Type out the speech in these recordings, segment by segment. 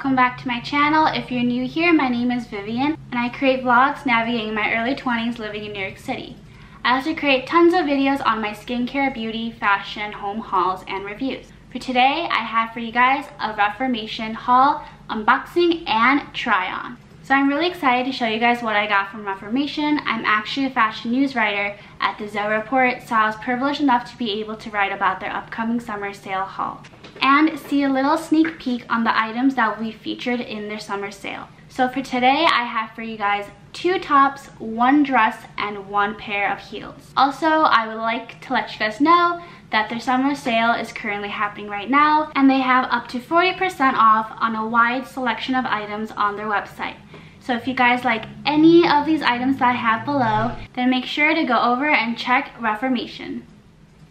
welcome back to my channel. If you're new here, my name is Vivien and I create vlogs navigating my early 20s living in New York City. I also create tons of videos on my skincare, beauty, fashion, home hauls, and reviews. For today, I have for you guys a Reformation haul, unboxing, and try on. So I'm really excited to show you guys what I got from Reformation. I'm actually a fashion news writer at the Zoe Report, so I was privileged enough to be able to write about their upcoming summer sale haul and see a little sneak peek on the items that be featured in their summer sale. So for today, I have for you guys two tops, one dress, and one pair of heels. Also, I would like to let you guys know that their summer sale is currently happening right now and they have up to 40% off on a wide selection of items on their website. So if you guys like any of these items that I have below, then make sure to go over and check Reformation.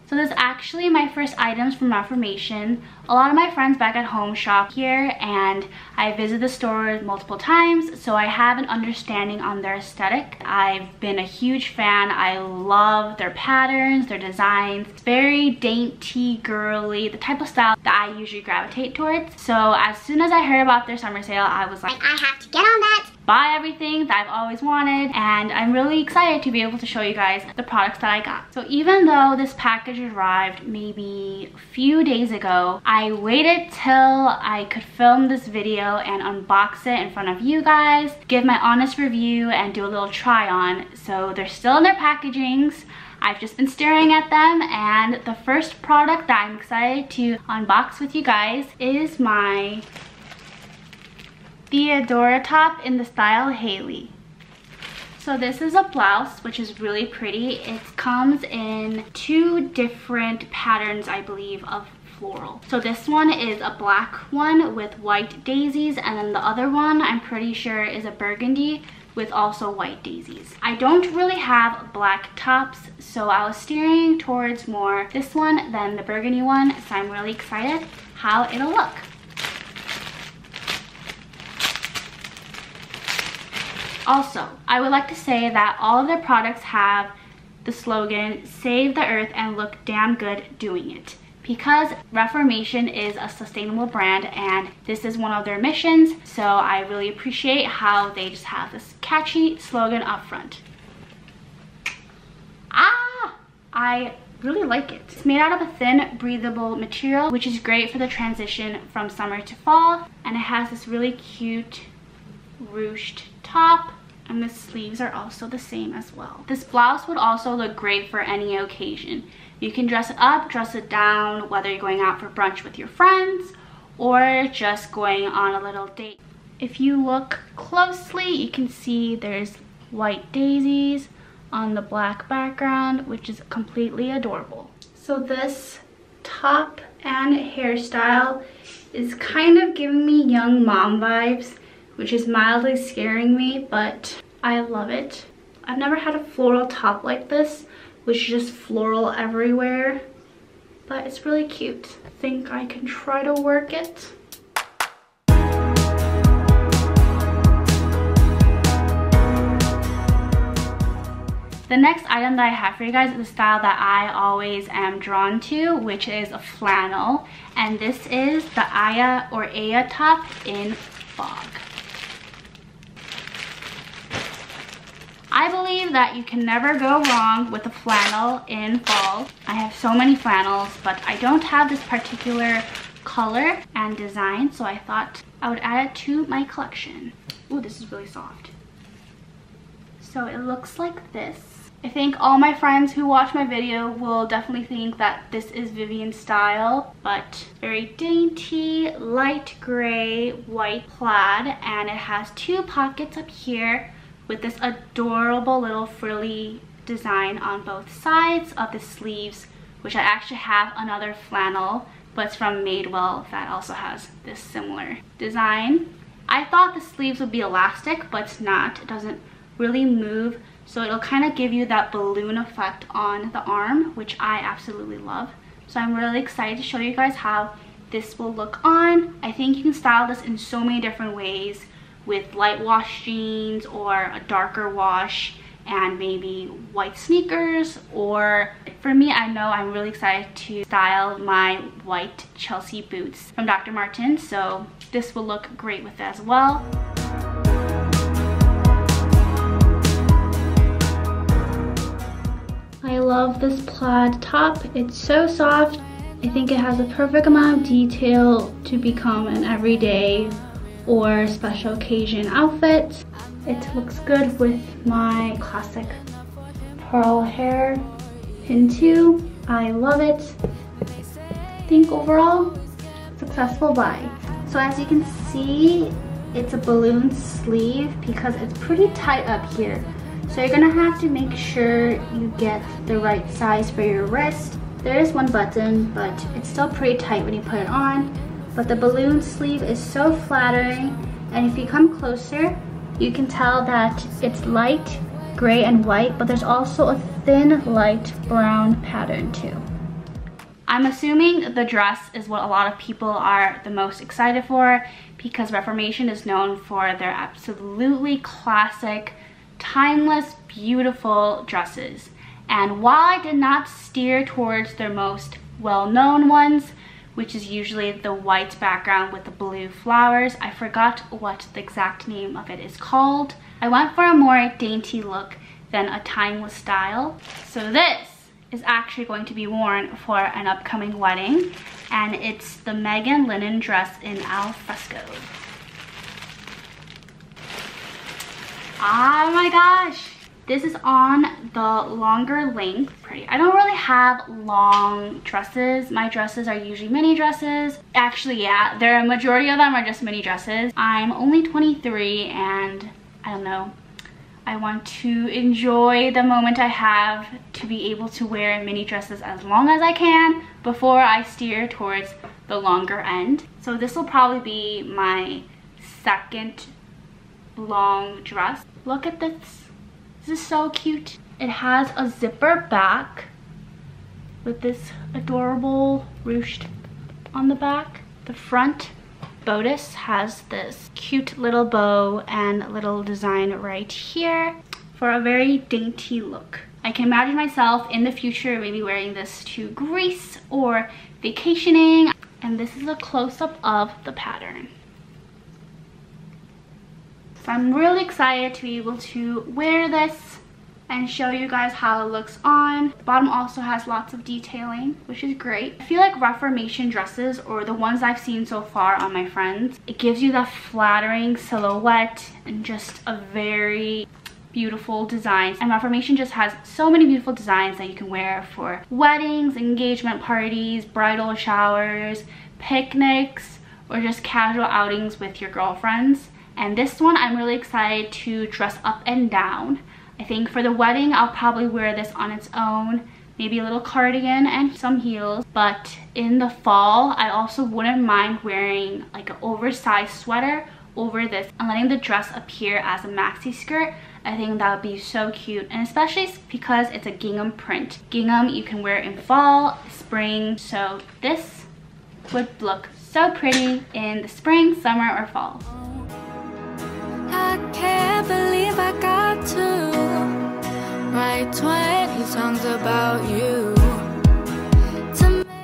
So this is actually my first items from Reformation. A lot of my friends back at home shop here and I visit the store multiple times so I have an understanding on their aesthetic. I've been a huge fan. I love their patterns, their designs. It's very dainty, girly, the type of style that I usually gravitate towards. So as soon as I heard about their summer sale, I was like, I have to get on that buy everything that I've always wanted and I'm really excited to be able to show you guys the products that I got. So even though this package arrived maybe a few days ago, I waited till I could film this video and unbox it in front of you guys, give my honest review and do a little try on. So they're still in their packagings. I've just been staring at them and the first product that I'm excited to unbox with you guys is my Theodora top in the style Hailey. So this is a blouse, which is really pretty. It comes in two different patterns, I believe, of floral. So this one is a black one with white daisies, and then the other one, I'm pretty sure, is a burgundy with also white daisies. I don't really have black tops, so I was steering towards more this one than the burgundy one, so I'm really excited how it'll look. Also, I would like to say that all of their products have the slogan, save the earth and look damn good doing it. Because Reformation is a sustainable brand and this is one of their missions, so I really appreciate how they just have this catchy slogan up front. Ah! I really like it. It's made out of a thin, breathable material, which is great for the transition from summer to fall. And it has this really cute ruched top and the sleeves are also the same as well. This blouse would also look great for any occasion. You can dress it up, dress it down, whether you're going out for brunch with your friends or just going on a little date. If you look closely, you can see there's white daisies on the black background, which is completely adorable. So this top and hairstyle is kind of giving me young mom vibes which is mildly scaring me, but I love it. I've never had a floral top like this, which is just floral everywhere, but it's really cute. I think I can try to work it. The next item that I have for you guys is the style that I always am drawn to, which is a flannel. And this is the Aya or Aya top in Fog. I believe that you can never go wrong with a flannel in fall. I have so many flannels, but I don't have this particular color and design, so I thought I would add it to my collection. Ooh, this is really soft. So it looks like this. I think all my friends who watch my video will definitely think that this is Vivien style, but very dainty, light gray, white plaid, and it has two pockets up here with this adorable little frilly design on both sides of the sleeves, which I actually have another flannel, but it's from Madewell that also has this similar design. I thought the sleeves would be elastic, but it's not. It doesn't really move, so it'll kind of give you that balloon effect on the arm, which I absolutely love. So I'm really excited to show you guys how this will look on. I think you can style this in so many different ways with light wash jeans or a darker wash and maybe white sneakers or for me, I know I'm really excited to style my white Chelsea boots from Dr. Martin. So this will look great with it as well. I love this plaid top. It's so soft. I think it has a perfect amount of detail to become an everyday or special occasion outfit. It looks good with my classic pearl hair pin too. I love it. I think overall, successful buy. So as you can see, it's a balloon sleeve because it's pretty tight up here. So you're gonna have to make sure you get the right size for your wrist there is one button, but it's still pretty tight when you put it on. But the balloon sleeve is so flattering, and if you come closer, you can tell that it's light gray and white, but there's also a thin light brown pattern too. I'm assuming the dress is what a lot of people are the most excited for because Reformation is known for their absolutely classic, timeless, beautiful dresses. And while I did not steer towards their most well-known ones, which is usually the white background with the blue flowers, I forgot what the exact name of it is called. I went for a more dainty look than a timeless style. So this is actually going to be worn for an upcoming wedding and it's the Maegan linen dress in al fresco. Oh my gosh! This is on the longer length. Pretty. I don't really have long dresses. My dresses are usually mini dresses. Actually, yeah, there a majority of them are just mini dresses. I'm only 23 and I don't know. I want to enjoy the moment I have to be able to wear mini dresses as long as I can before I steer towards the longer end. So this will probably be my second long dress. Look at this this is so cute. It has a zipper back with this adorable ruched on the back. The front bodice has this cute little bow and little design right here for a very dainty look. I can imagine myself in the future maybe wearing this to Greece or vacationing. And this is a close-up of the pattern. So I'm really excited to be able to wear this and show you guys how it looks on. The bottom also has lots of detailing, which is great. I feel like Reformation dresses, or the ones I've seen so far on my friends, it gives you that flattering silhouette and just a very beautiful designs and Reformation just has so many beautiful designs that you can wear for weddings, engagement parties, bridal showers, picnics, or just casual outings with your girlfriends. And this one I'm really excited to dress up and down. I think for the wedding, I'll probably wear this on its own, maybe a little cardigan and some heels. But in the fall, I also wouldn't mind wearing like an oversized sweater over this and letting the dress appear as a maxi skirt. I think that would be so cute and especially because it's a gingham print. Gingham you can wear in fall, spring, so this would look so pretty in the spring, summer, or fall. I believe I got to write 20 songs about you.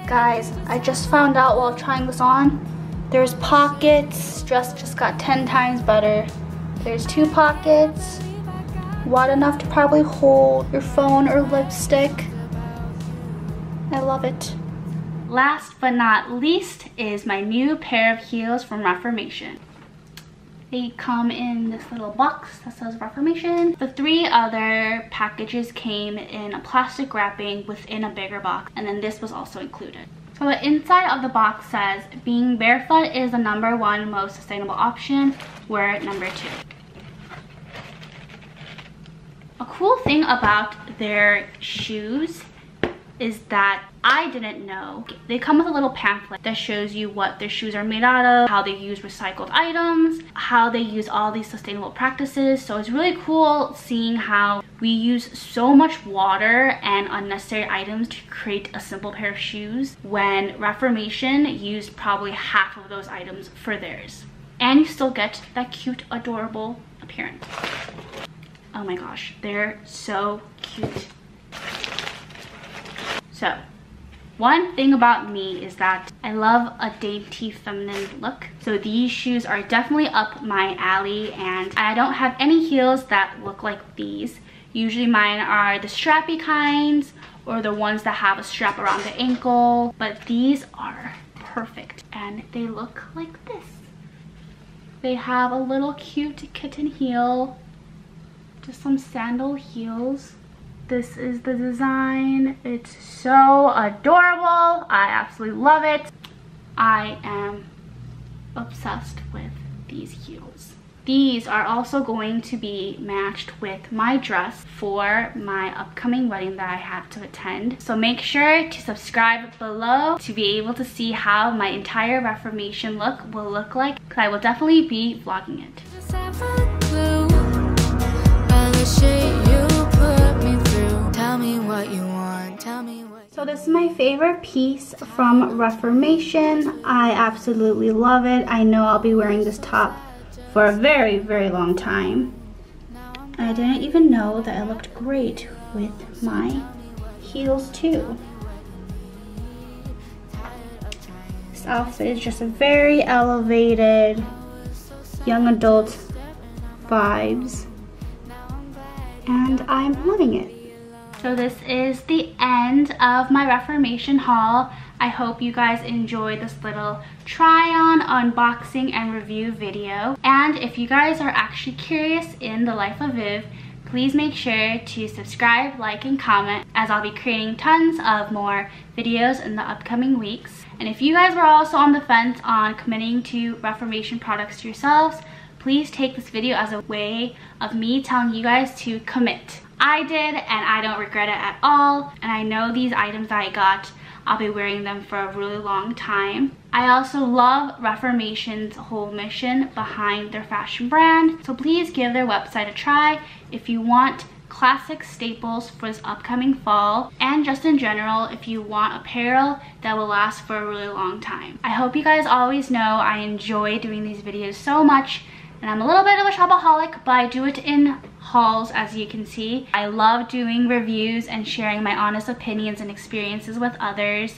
Guys, I just found out while trying this on, there's pockets, dress just got 10 times better. There's two pockets, wide enough to probably hold your phone or lipstick. I love it. Last but not least is my new pair of heels from Reformation. They come in this little box that says Reformation. The three other packages came in a plastic wrapping within a bigger box and then this was also included. So the inside of the box says, being barefoot is the number one most sustainable option. We're number two. A cool thing about their shoes is that I didn't know. They come with a little pamphlet that shows you what their shoes are made out of, how they use recycled items, how they use all these sustainable practices. So it's really cool seeing how we use so much water and unnecessary items to create a simple pair of shoes when Reformation used probably half of those items for theirs. And you still get that cute, adorable appearance. Oh my gosh, they're so cute. So one thing about me is that I love a dainty feminine look. So these shoes are definitely up my alley and I don't have any heels that look like these. Usually mine are the strappy kinds or the ones that have a strap around the ankle. But these are perfect and they look like this. They have a little cute kitten heel, just some sandal heels this is the design. It's so adorable. I absolutely love it. I am obsessed with these heels. These are also going to be matched with my dress for my upcoming wedding that I have to attend. So make sure to subscribe below to be able to see how my entire Reformation look will look like because I will definitely be vlogging it. So this is my favorite piece from Reformation. I absolutely love it. I know I'll be wearing this top for a very, very long time. I didn't even know that it looked great with my heels too. This outfit is just a very elevated young adult vibes and I'm loving it. So this is the end of my Reformation haul. I hope you guys enjoy this little try on, unboxing, and review video. And if you guys are actually curious in the life of Viv, please make sure to subscribe, like, and comment as I'll be creating tons of more videos in the upcoming weeks. And if you guys were also on the fence on committing to Reformation products yourselves, please take this video as a way of me telling you guys to commit. I did and I don't regret it at all. And I know these items that I got, I'll be wearing them for a really long time. I also love Reformation's whole mission behind their fashion brand. So please give their website a try if you want classic staples for this upcoming fall and just in general if you want apparel that will last for a really long time. I hope you guys always know I enjoy doing these videos so much and I'm a little bit of a shopaholic, but I do it in hauls as you can see. I love doing reviews and sharing my honest opinions and experiences with others.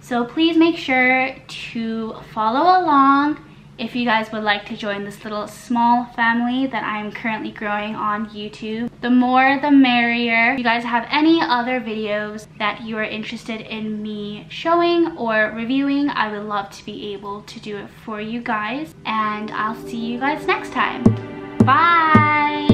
So please make sure to follow along if you guys would like to join this little small family that I am currently growing on YouTube. The more the merrier. If you guys have any other videos that you are interested in me showing or reviewing, I would love to be able to do it for you guys. And I'll see you guys next time. Bye!